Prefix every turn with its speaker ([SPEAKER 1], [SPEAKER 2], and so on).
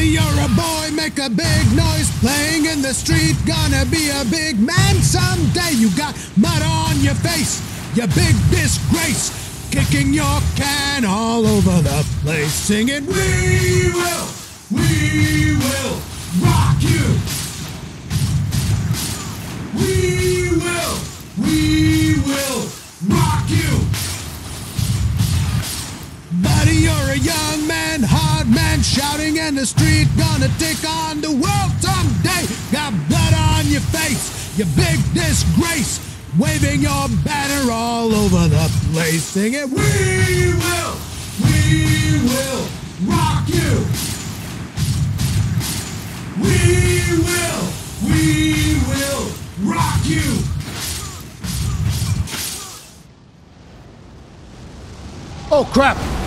[SPEAKER 1] Buddy, you're a boy, make a big noise, playing in the street, gonna be a big man someday. You got mud on your face, you big disgrace, kicking your can all over the place, singing, We will, we will rock you. We will, we will rock you. Buddy, you're a young man, man, shouting in the street, gonna take on the world someday. Got blood on your face, you big disgrace, waving your banner all over the place, singing, We will, we will rock you. We will, we will rock you.
[SPEAKER 2] Oh crap!